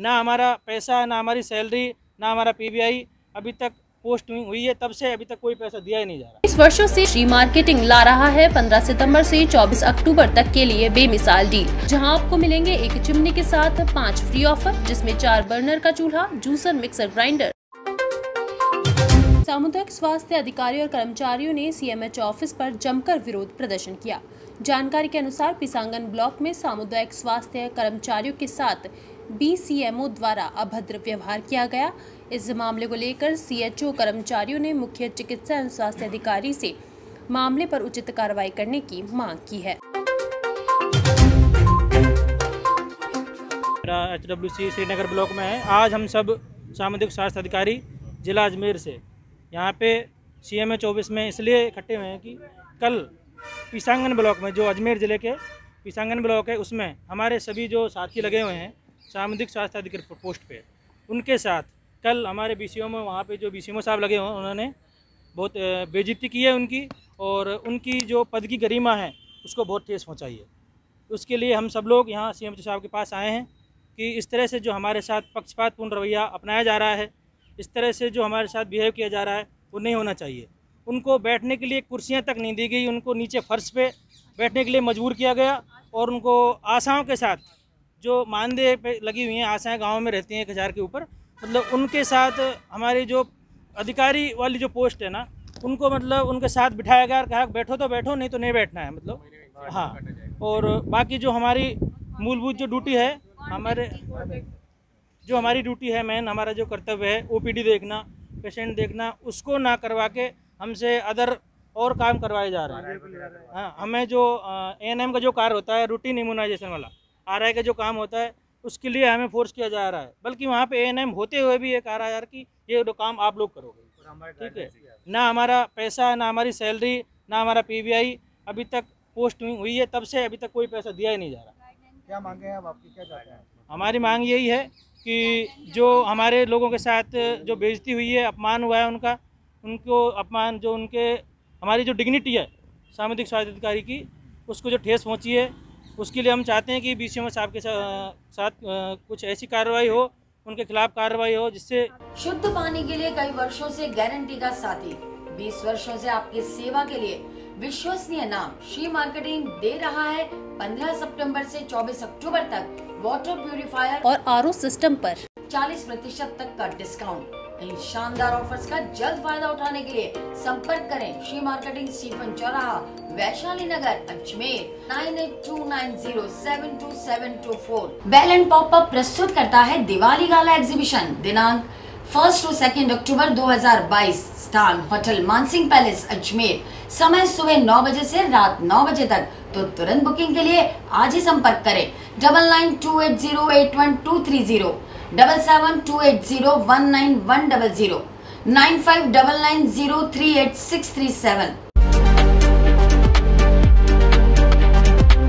ना हमारा पैसा, ना हमारी सैलरी, ना हमारा पीबीआई अभी तक पोस्ट हुई है, तब से अभी तक कोई पैसा दिया ही नहीं जा रहा। इस वर्षों से श्री मार्केटिंग ला रहा है 15 सितंबर से 24 अक्टूबर तक के लिए बेमिसाल डील जहाँ आपको मिलेंगे एक चिमनी के साथ पाँच फ्री ऑफ़र जिसमें चार बर्नर का चूल्हा जूसर मिक्सर ग्राइंडर सामुदायिक स्वास्थ्य अधिकारी और कर्मचारियों ने सीएमएच ऑफ़िस पर जमकर विरोध प्रदर्शन किया। जानकारी के अनुसार पिसांगन ब्लॉक में सामुदायिक स्वास्थ्य कर्मचारियों के साथ बीसीएमओ द्वारा अभद्र व्यवहार किया गया। इस मामले को लेकर सीएचओ कर्मचारियों ने मुख्य चिकित्सा एवं स्वास्थ्य अधिकारी से मामले पर उचित कार्रवाई करने की मांग की है। H W C Srinagar block में है। आज हम सब सामुदायिक स्वास्थ्य अधिकारी जिला अजमेर से यहाँ पे सी एम ऑफ़िस में इसलिए इकट्ठे हुए हैं कि कल पिसांगन ब्लॉक में, जो अजमेर ज़िले के पिसांगन ब्लॉक है, उसमें हमारे सभी जो साथी लगे हुए हैं सामुदायिक स्वास्थ्य अधिकारी पोस्ट पे। उनके साथ कल हमारे बी सी में वहाँ पे जो बी सी साहब लगे हुए उन्होंने बहुत बेजिती की है उनकी और उनकी जो पद की गरिमा है, उसको बहुत ठेस पहुँचाई है। उसके लिए हम सब लोग यहाँ सी एम साहब के पास आए हैं कि इस तरह से जो हमारे साथ पक्षपातपूर्ण रवैया अपनाया जा रहा है, इस तरह से जो हमारे साथ बिहेव किया जा रहा है, वो नहीं होना चाहिए। उनको बैठने के लिए कुर्सियाँ तक नहीं दी गई, उनको नीचे फर्श पे बैठने के लिए मजबूर किया गया और उनको आशाओं के साथ जो मानदेय पे लगी हुई हैं आशाएँ गाँव में रहती हैं एक हज़ार के ऊपर मतलब उनके साथ हमारी जो अधिकारी वाली जो पोस्ट है ना, उनको मतलब उनके साथ बिठाया गया और कहा, बैठो तो बैठो, नहीं तो नहीं बैठना है। मतलब हाँ और बाकी जो हमारी मूलभूत जो ड्यूटी है, हमारे जो हमारी ड्यूटी है मेन, हमारा जो कर्तव्य है ओपीडी देखना, पेशेंट देखना, उसको ना करवा के हमसे अदर और काम करवाए जा रहे हैं। हाँ हमें जो एएनएम का जो कार्य होता है रूटीन इम्यूनाइजेशन वाला आर का जो काम होता है उसके लिए हमें फोर्स किया जा रहा है। बल्कि वहाँ पे एएनएम होते हुए भी ये कहा रहा है कि ये जो काम आप लोग करोगे। ठीक है? ना हमारा पैसा ना हमारी सैलरी ना हमारा पीबीआई अभी तक पोस्ट हुई है तब से अभी तक कोई पैसा दिया ही नहीं जा रहा। क्या मांगे हैं आप? आपकी क्या चाहते हैं? हमारी मांग यही है कि जो हमारे लोगों के साथ जो बेजती हुई है अपमान हुआ है उनका उनको अपमान जो उनके हमारी जो डिग्निटी है सामुदायिक स्वास्थ्य अधिकारी की उसको जो ठेस पहुँची है उसके लिए हम चाहते हैं कि बी सी साहब के साथ, साथ कुछ ऐसी कार्रवाई हो उनके खिलाफ कार्रवाई हो जिससे शुद्ध पानी के लिए कई वर्षों से गारंटी का साथी 20 वर्षों से आपकी सेवा के लिए विश्वसनीय नाम श्री मार्केटिंग दे रहा है। 15 सितंबर से 24 अक्टूबर तक वाटर प्यूरिफायर और आरओ सिस्टम पर। 40 प्रतिशत तक का डिस्काउंट। इन शानदार ऑफर्स का जल्द फ़ायदा उठाने के लिए संपर्क करें श्री मार्केटिंग स्टीफन चौराहा Vaishali Nagar, Ajmer nine eight two nine zero seven two seven two four bell and popup प्रस्तुत करता है दिवाली गाला एग्जीबिशन दिनांक फ़र्स्ट टू सेकेंड अक्टूबर 2022 स्थान होटल मानसिंह पैलेस अजमेर। समय सुबह नौ बजे से रात नौ बजे तक तो तुरंत बुकिंग के लिए आज ही संपर्क करें। Double nine two eight zero eight one two three zero double seven two eight zero one nine one double zero. Nine five double nine zero three eight six three seven.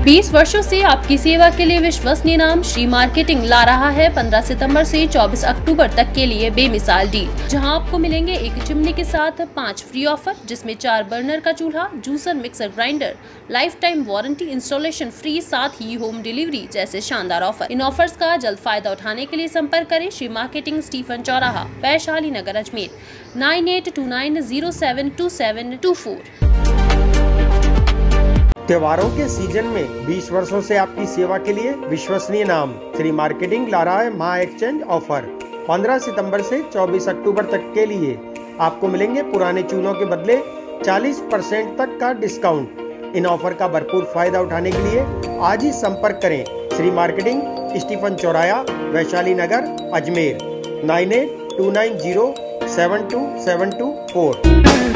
20 वर्षों से आपकी सेवा के लिए विश्वसनीय नाम श्री मार्केटिंग ला रहा है। 15 सितंबर से 24 अक्टूबर तक के लिए बेमिसाल डील, जहाँ आपको मिलेंगे एक चिमनी के साथ पाँच फ्री ऑफ़र, जिसमें चार बर्नर का चूल्हा, juicer mixer grinder life time warranty installation free, साथ ही होम डिलीवरी जैसे शानदार ऑफ़र। इन ऑफर्स का जल्द फ़ायदा उठाने के लिए संपर्क करें श्री मार्केटिंग स्टीफन चौराहा, Vaishali Nagar, Ajmer, nine eight two nine zero seven two seven two four. त्योहारों के सीज़न में 20 वर्षों से आपकी सेवा के लिए विश्वसनीय नाम, श्री मार्केटिंग ला रहा है माँ एक्सचेंज ऑफ़र 15 सितंबर से 24 अक्टूबर तक के लिए आपको मिलेंगे पुराने चूनों के बदले 40 परसेंट तक का डिस्काउंट इन ऑफ़र का भरपूर फ़ायदा उठाने के लिए आज ही संपर्क करें Shri marketing Stephen चौराया, Vaishali Nagar, Ajmer. Nine eight two nine zero seven two seven two four.